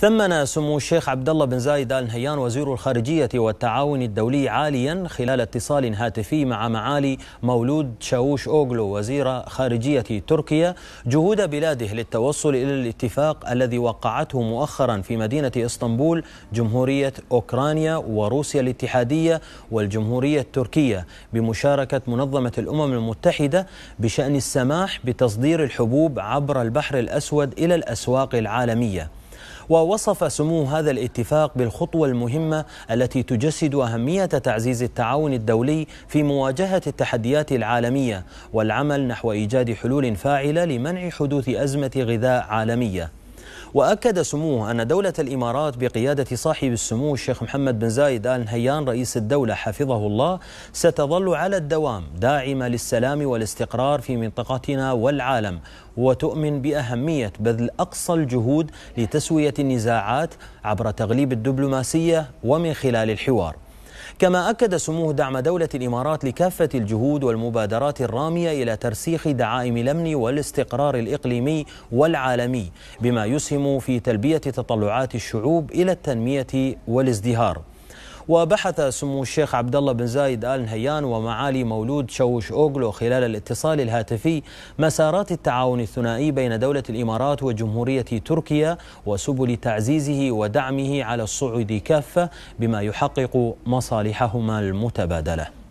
ثمن سمو الشيخ عبد الله بن زايد آل نهيان وزير الخارجية والتعاون الدولي عاليا خلال اتصال هاتفي مع معالي مولود شاووش أوغلو وزير خارجية تركيا جهود بلاده للتوصل إلى الاتفاق الذي وقعته مؤخرا في مدينة إسطنبول جمهورية أوكرانيا وروسيا الاتحادية والجمهورية التركية بمشاركة منظمة الأمم المتحدة بشأن السماح بتصدير الحبوب عبر البحر الأسود إلى الأسواق العالمية. ووصف سمو هذا الاتفاق بالخطوة المهمة التي تجسد أهمية تعزيز التعاون الدولي في مواجهة التحديات العالمية والعمل نحو إيجاد حلول فاعلة لمنع حدوث أزمة غذاء عالمية. وأكد سموه أن دولة الإمارات بقيادة صاحب السمو الشيخ محمد بن زايد آل نهيان رئيس الدولة حفظه الله ستظل على الدوام داعمة للسلام والاستقرار في منطقتنا والعالم وتؤمن بأهمية بذل أقصى الجهود لتسوية النزاعات عبر تغليب الدبلوماسية ومن خلال الحوار. كما أكد سموه دعم دولة الإمارات لكافة الجهود والمبادرات الرامية إلى ترسيخ دعائم الأمن والاستقرار الإقليمي والعالمي بما يسهم في تلبية تطلعات الشعوب إلى التنمية والازدهار. وبحث سمو الشيخ عبد الله بن زايد آل نهيان ومعالي مولود شوش أوغلو خلال الاتصال الهاتفي مسارات التعاون الثنائي بين دولة الإمارات وجمهورية تركيا وسبل تعزيزه ودعمه على الصعود كافة بما يحقق مصالحهما المتبادلة.